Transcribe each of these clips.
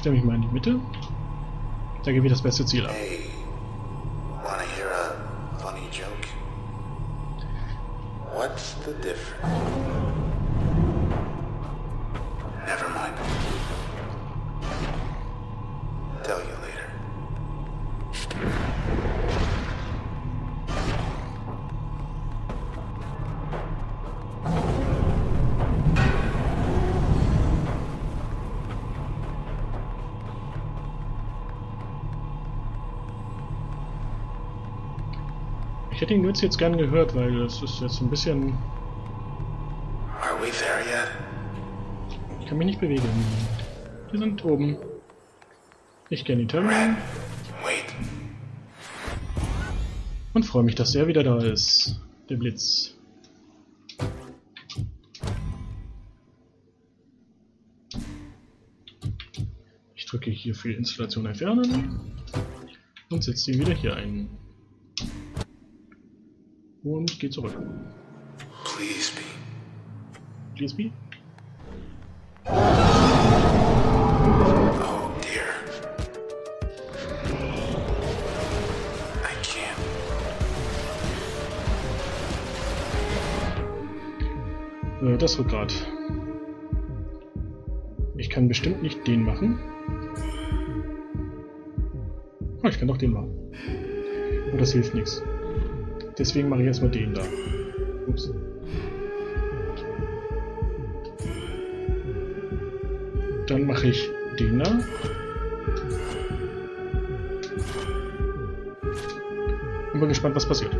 stelle mich mal in die Mitte. Da gebe ich das beste Ziel ab. Hey, Ich hätte ihn jetzt, jetzt gern gehört, weil das ist jetzt ein bisschen... Are we there yet? Ich kann mich nicht bewegen. Wir sind oben. Ich kenne die Terminal Wait. und freue mich, dass er wieder da ist. Der Blitz. Ich drücke hier für Installation entfernen und setze ihn wieder hier ein. Und gehe zurück. Please be. Please be. Oh dear. I can't. Äh, das Rückgrat. Ich kann bestimmt nicht den machen. Oh, ich kann doch den machen. Aber das hilft nichts. Deswegen mache ich erstmal den da. Ups. Dann mache ich den da. Und bin gespannt, was passiert.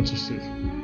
acontecido.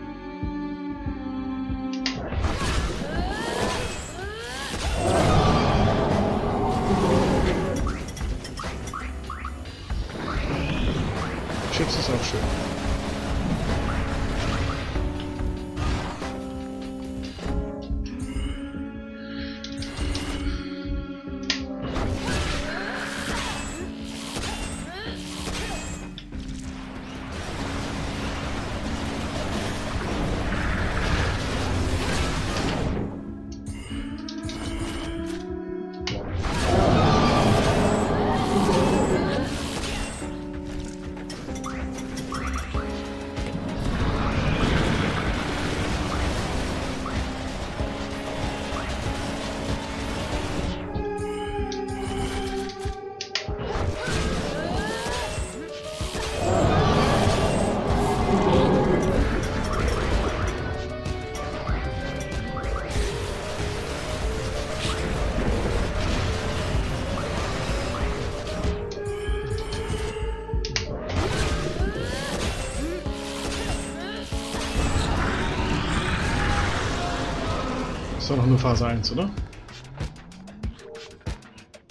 Ist doch noch nur Phase 1, oder?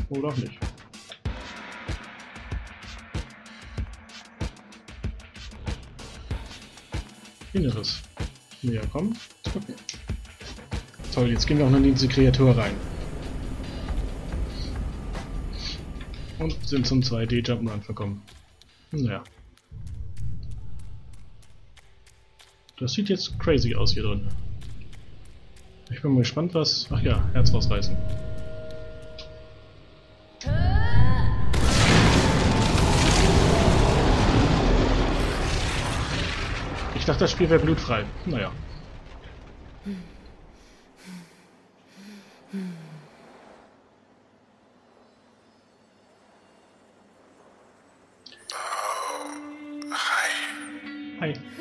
Oder auch nicht. Inneres. Näher kommen. Okay. Toll, jetzt gehen wir auch noch in diese Kreatur rein. Und sind zum 2D-Jump'n'Run verkommen. Naja. Das sieht jetzt crazy aus hier drin. Ich bin mal gespannt, was... Ach ja, Herz rausreißen. Ich dachte, das Spiel wäre blutfrei. Naja. Hi. Hi.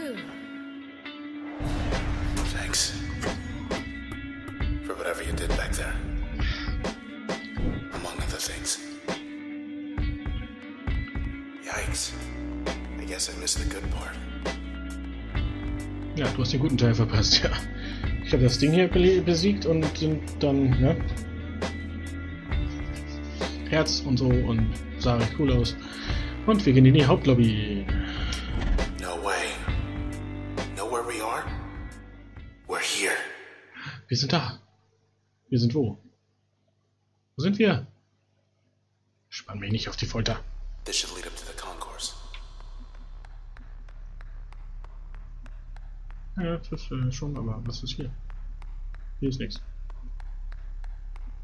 Guess I missed the good part. Ja, du hast den guten Teil verpasst, ja. Ich habe das Ding hier besiegt und sind dann, ja. Herz und so und sah recht cool aus. Und wir gehen in die Hauptlobby. No way. Know where we are? We're here. Wir sind da. Wir sind wo? Wo sind wir? Spann mich nicht auf die Folter. This should lead up to the concourse. Ja, das äh, schon, aber was ist hier? Hier ist nichts.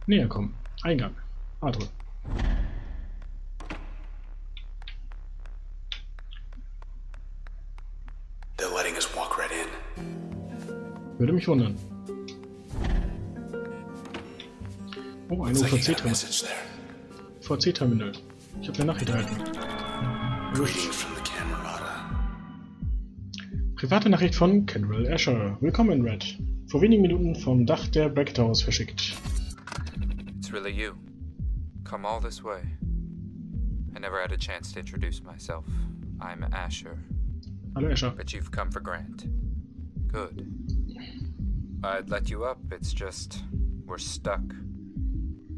Näher kommen. Eingang. Adre. They're letting us walk right in. Würde mich wundern. Oh, ein a UVC-Terminal. message there. VC-Terminal. Ich habe eine Nachricht erhalten. Greetings from. Private Nachricht von Kendall Asher. Willkommen, Red. Vor wenigen Minuten vom Dach der Towers verschickt. It's really you. Come all this way. I never had a chance to introduce myself. I'm Asher, Hallo, Asher. but you've come for Grant. Good. I'd let you up, it's just we're stuck.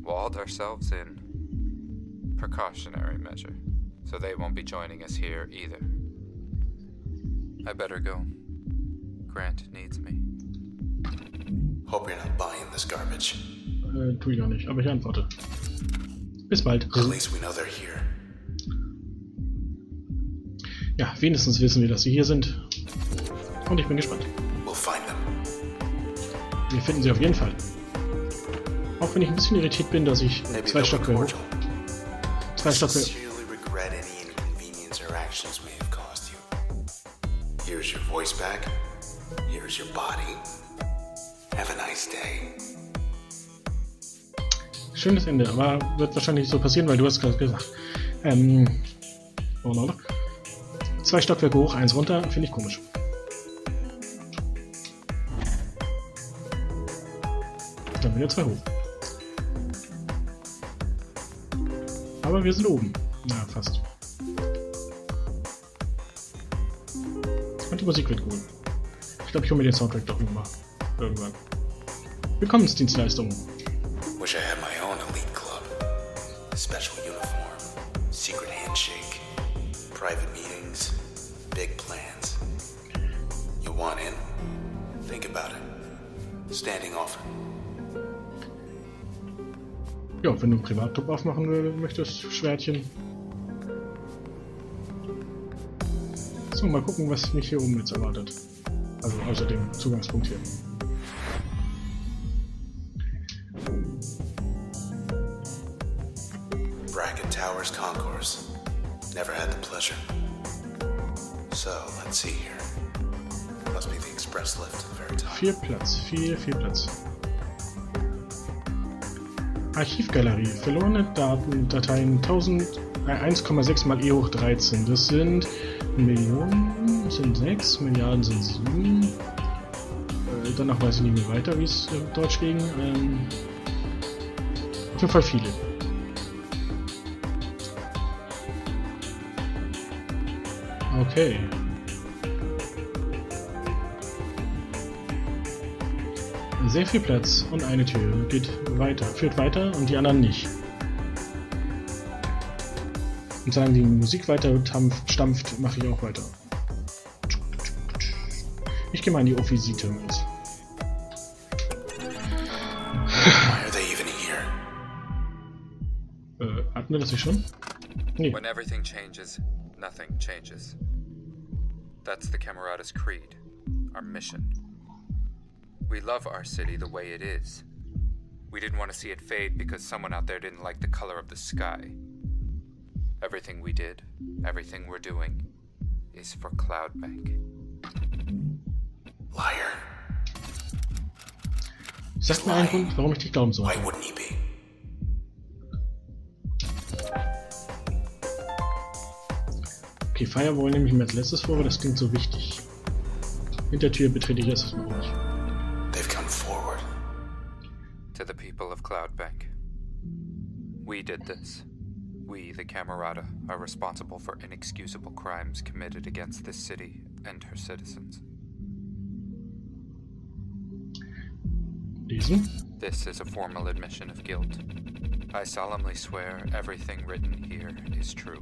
Walled ourselves in. Precautionary measure. So they won't be joining us here either. I better go. Grant needs me. Hope you're not buying this garbage. Äh, tu ich auch nicht, aber ich antworte. Bis bald. At least we know they're here. Ja, wenigstens wissen wir, dass sie hier sind. Und ich bin gespannt. We'll find them. Wir finden sie auf jeden Fall. Auch wenn ich ein bisschen irritiert bin, dass ich Maybe zwei Stockwerke zwei Stockwerke Here's your body. Have a nice day. Schönes Ende, aber wird wahrscheinlich so passieren, weil du hast gerade gesagt. Ähm. Zwei Stockwerke hoch, eins runter, finde ich komisch. Dann wieder zwei hoch. Aber wir sind oben. Na, fast. Und die Musik wird gut. Ich glaube, ich hole mir den Soundtrack doch nochmal. Irgendwann. Willkommensdienstleistungen. Wish I had my own elite club. Special uniform, secret handshake, private meetings, big plans. You want in? Think about it. Standing offer. Ja, wenn du einen Privatclub aufmachen möchtest, Schwertchen. So, mal gucken, was mich hier oben jetzt erwartet. Also außer dem Zugangspunkt hier. Bracket Towers Concourse. Never had the pleasure. So, let's see here. Must be the express lift to the very top. Viel Platz, viel, viel Platz. Archivgalerie. Verlorene Daten, Dateien 1000, äh, 1,6 mal e hoch 13. Das sind Millionen, sind 6, Milliarden sind 7. Äh, danach weiß ich nicht mehr weiter, wie es im Deutsch ging. Ähm, auf jeden Fall viele. Okay. Sehr viel Platz und eine Tür geht weiter, führt weiter und die anderen nicht. Und solange die Musik weiter tampft, stampft, mache ich auch weiter. Ich gehe mal in die Office-Terminals. Why are they even here? Äh, hatten wir das nicht schon? Nee. When everything changes, nothing changes. That's the Camerata's creed, our mission. We love our city the way it is. We didn't want to see it fade because someone out there didn't like the color of the sky. Everything we did, everything we're doing, is for Cloudbank. Liar. Sag mir einen Grund, warum ich dich glauben soll. Why wouldn't he be? Okay, Firewall nehme ich mir als letztes vor, weil das klingt so wichtig. Hintertür betrete ich erst mal nicht. They've come forward. To the people of Cloudbank. We did this. We, the Camerata, are responsible for inexcusable crimes committed against this city and her citizens. Lesen. This is a formal admission of guilt. I solemnly swear everything written here is true.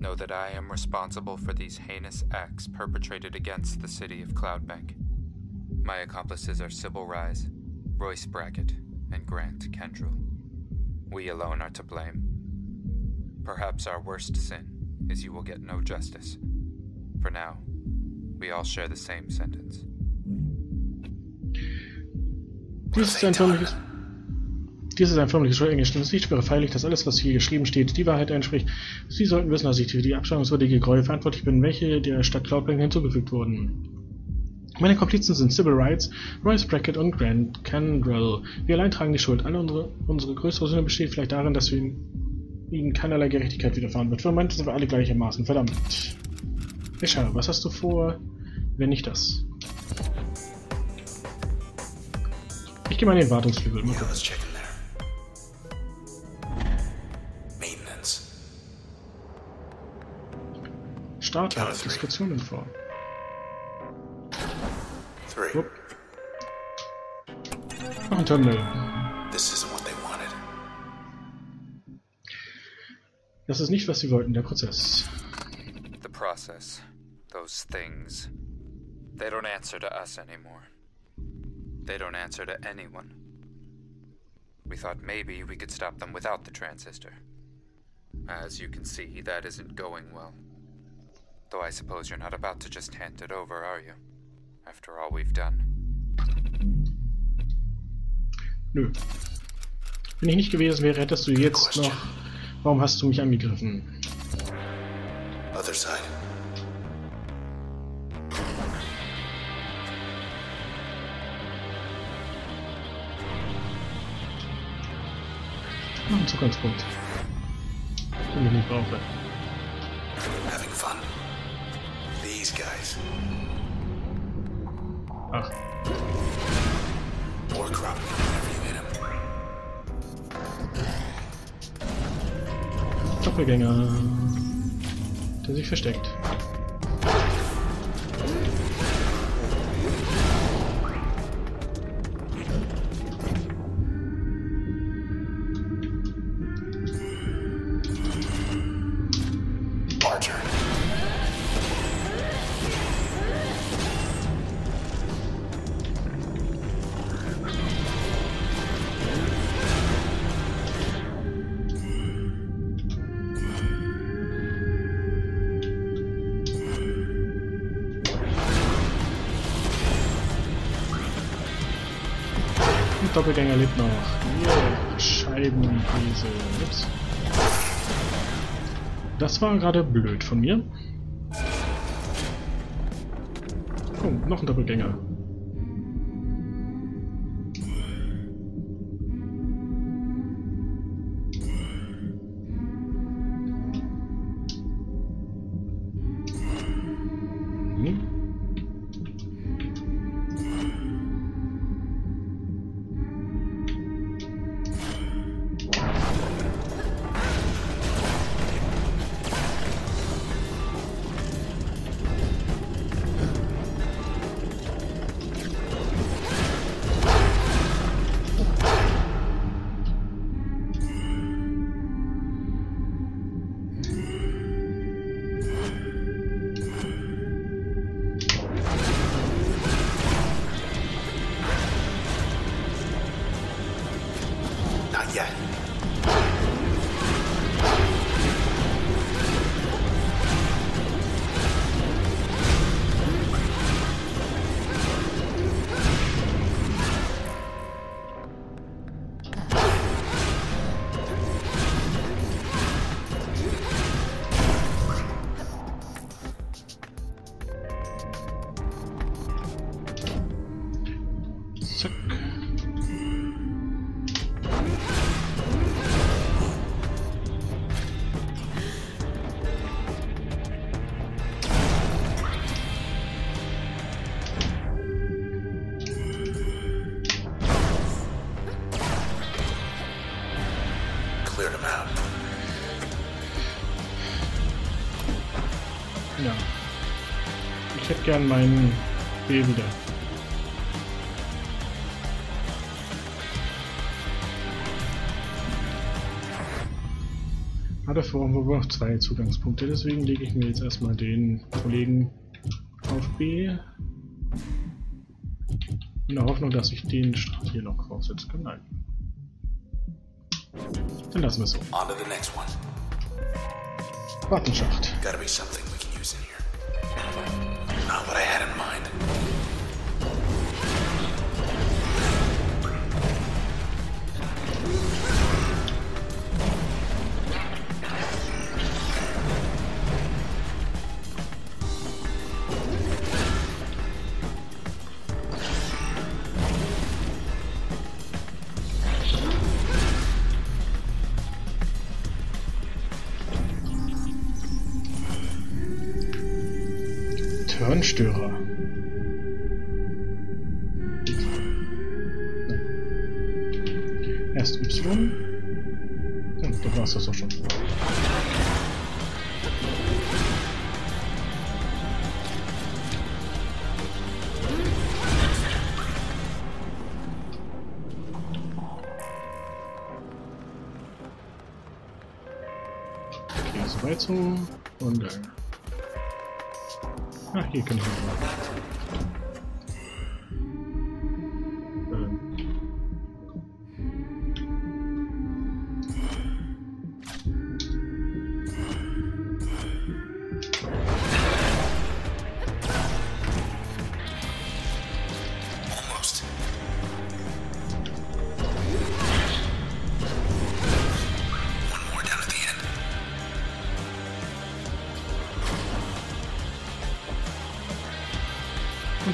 Know that I am responsible for these heinous acts perpetrated against the city of Cloudbank. My accomplices are Sybil Rise, Royce Brackett, and Grant Kendrill. We alone are to blame. Perhaps our worst sin is you will get no justice. For now, we all share the same sentence. Dies ist ein förmliches. Dies ist ein förmliches Schuldengeständnis. Ich schwöre feierlich, dass alles, was hier geschrieben steht, die Wahrheit entspricht. Sie sollten wissen, dass ich für die abstammungswürdige Gräuel verantwortlich bin, welche der Stadt Cloudbank hinzugefügt wurden. Meine Komplizen sind Civil Rights, Royce Brackett und Grant Candrall. Wir allein tragen die Schuld. Alle unsere, unsere größere Sünde besteht vielleicht darin, dass wir ihnen keinerlei Gerechtigkeit widerfahren wird. Für Moment sind wir alle gleichermaßen. Verdammt. Escher, was hast du vor, wenn nicht das? Gehe mal in den Wartungsflügel. Mal gucken. let's check in there. Maintenance. Starter. Diskretionen vor. Three. Noch ein Terminal. This isn't what they wanted. Das ist nicht, was sie wollten, der Prozess. The process, those things, they don't answer to us anymore. They don't answer to anyone. We thought maybe we could stop them without the transistor. As you can see, that isn't going well. Though I suppose you're not about to just hand it over, are you? After all we've done. Nö. Wenn ich nicht gewesen wäre, hättest du jetzt Question. noch... Warum hast du mich angegriffen? Other side. Noch ein Zugangspunkt. Den ich nicht brauche. Having fun. These guys. Ach, Ore cropping whenever you hit 'em. Doppelgänger. Der sich versteckt. Doppelgänger lebt noch. Yeah, Scheibenkäse. Ups. Das war gerade blöd von mir. Oh, noch ein Doppelgänger. Hätte gern meinen B wieder. Aber dafür haben wir noch zwei Zugangspunkte, deswegen lege ich mir jetzt erstmal den Kollegen auf B. In der Hoffnung, dass ich den Start hier noch aufsetzen kann. Nein. Dann lassen wir es so. On to the next one. Wartenschacht. Gotta be something we can use in here. Not what I had in mind. Turnstörer. Nein. Erst Y. Hm, da war es das auch schon. Okay, soweit so. Und dann. Ah, hier kann ich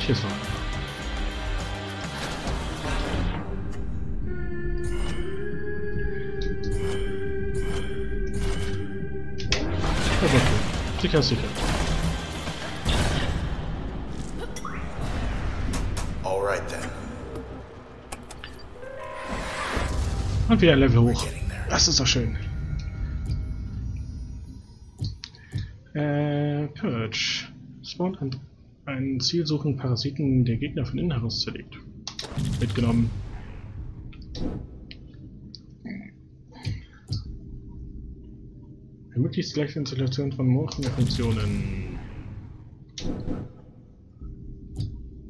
Aber okay. Sicher sicher. All right then. Und wieder ein Level hoch. Das ist doch schön. Äh, Purge. Spawn ein, ein zielsuchenden Parasiten, der Gegner von innen heraus zerlegt. Mitgenommen. Ermöglicht die gleiche Installation von Morphen-Funktionen.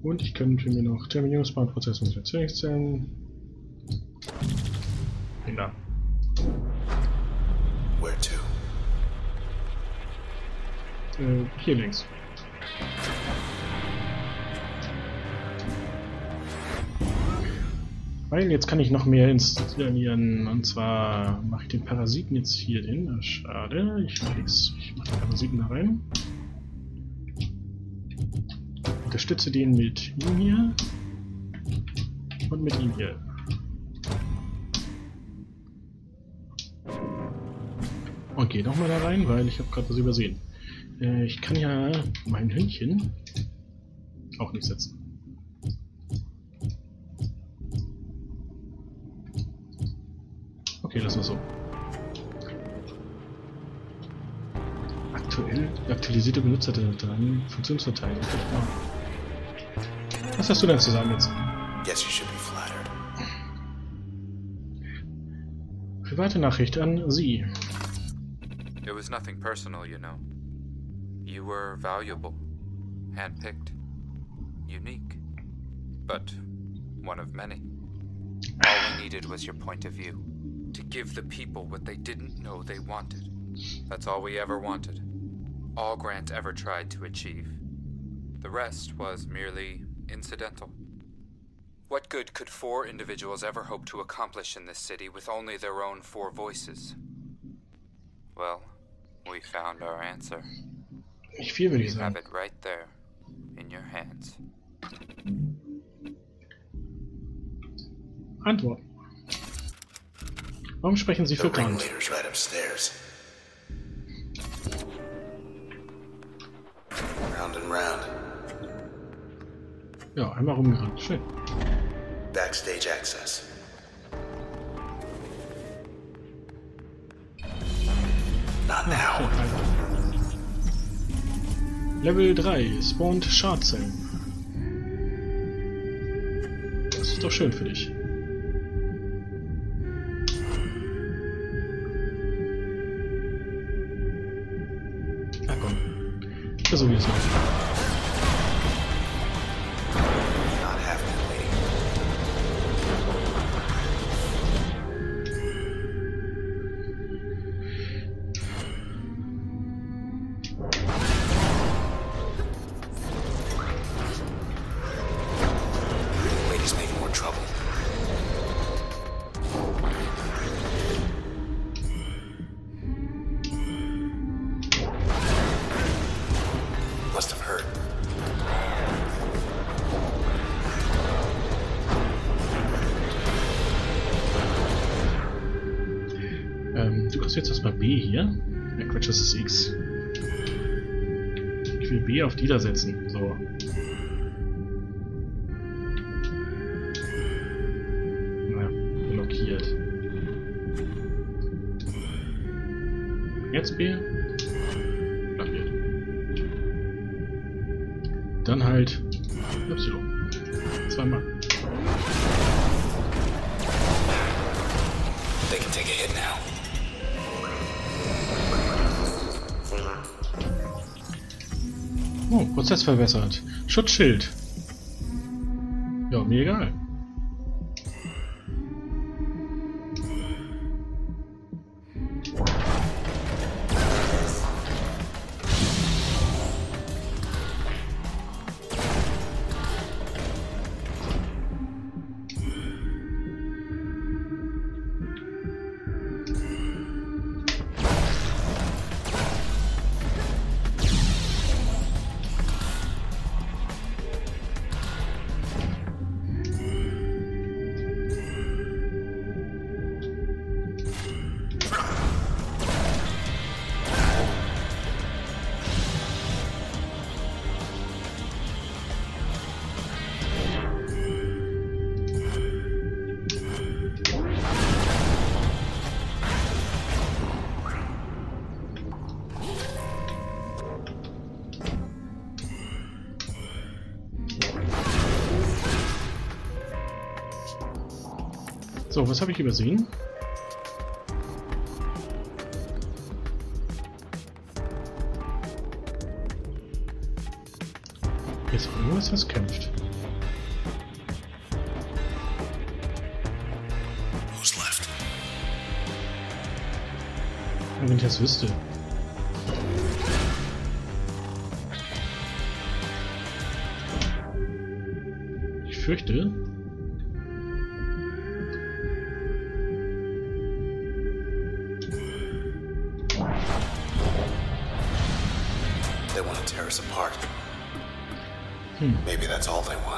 Und ich könnte mir noch Terminierungsbahnprozess mit Erzählungszellen. Ja. Where to? Äh, hier links. Weil jetzt kann ich noch mehr installieren. Und zwar mache ich den Parasiten jetzt hier hin. Ah, Schade. Ich mache den Parasiten da rein. Unterstütze den mit ihm hier. Und mit ihm hier. Und gehe nochmal da rein, weil ich habe gerade was übersehen. Äh, ich kann ja mein Hündchen auch nicht setzen. Okay, lassen wir so. Aktuell aktualisierte Benutzerdateien, Funktionsverteilung. Was hast du denn zu sagen jetzt? Guess you should be flattered. Private Nachricht an Sie. It was nothing personal, you know. You were valuable, handpicked, unique, but one of many. All we needed was your point of view. To give the people what they didn't know they wanted. That's all we ever wanted. All Grant ever tried to achieve. The rest was merely incidental. What good could four individuals ever hope to accomplish in this city with only their own four voices? Well, we found our answer. Nicht viel, würde ich You have it right there, in your hands. Antworten. Warum sprechen Sie für round. Ja, einmal rumgerannt. Schön. Backstage access. Not now. Level 3. Spawned Schadzellen. Das ist doch schön für dich. Versuch es jetzt erstmal B hier? Ja, Quatsch, das ist X. Ich will B auf die da setzen. So. Na, blockiert. Jetzt B. Blockiert. Dann halt Y. Zweimal. They can take a hit now. Oh, Prozess verbessert. Schutzschild. Ja, mir egal. So, was habe ich übersehen? Hier ist irgendwas, was kämpft. Wenn ich das wüsste. Ich fürchte. They want to tear us apart. Hm. Maybe that's all they want.